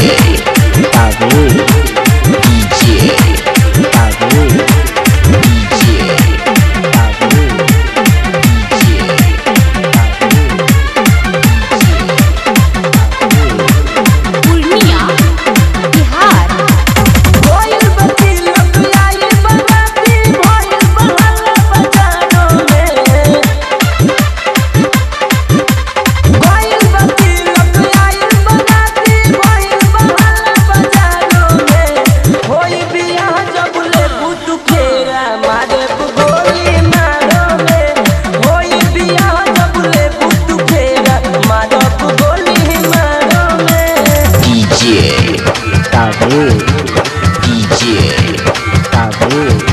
आगे Sabe, DJ, sabe,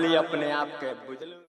खाली अपने आप के